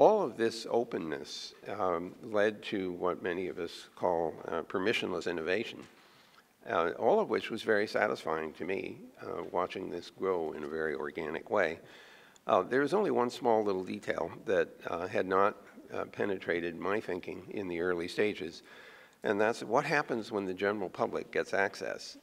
All of this openness um, led to what many of us call uh, permissionless innovation, uh, all of which was very satisfying to me, uh, watching this grow in a very organic way. Uh, there was only one small little detail that uh, had not uh, penetrated my thinking in the early stages, and that's what happens when the general public gets access.